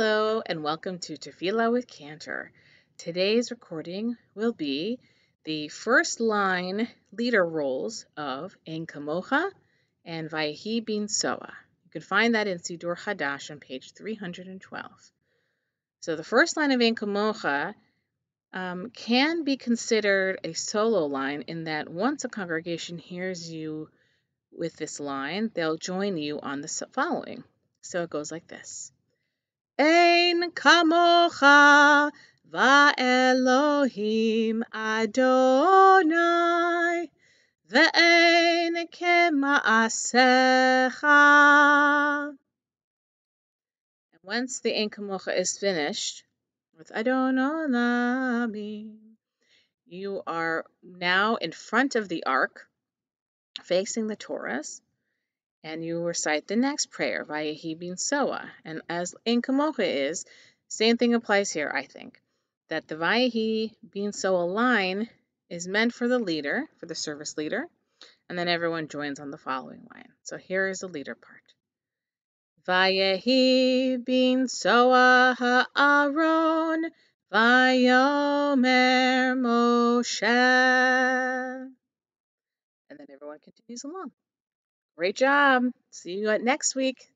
Hello and welcome to Tefillah with Cantor. Today's recording will be the first line leader roles of Ein Kamocha and Vayehi Binsoa. You can find that in Sidur Hadash on page 312. So the first line of Ein Kamocha um, can be considered a solo line in that once a congregation hears you with this line, they'll join you on the following. So it goes like this. Ein kamocha Adonai. And once the Ein kamocha is finished, with Adonai, you are now in front of the ark, facing the Torahs, and you recite the next prayer, Vayehi binsoa. And as Ein Kamocha is, same thing applies here, I think, that the Vayehi binsoa line is meant for the leader, for the service leader, and then everyone joins on the following line. So here is the leader part. Vayehi binsoa ha'aron, Vayomer Moshe. And then everyone continues along. Great job. See you next week.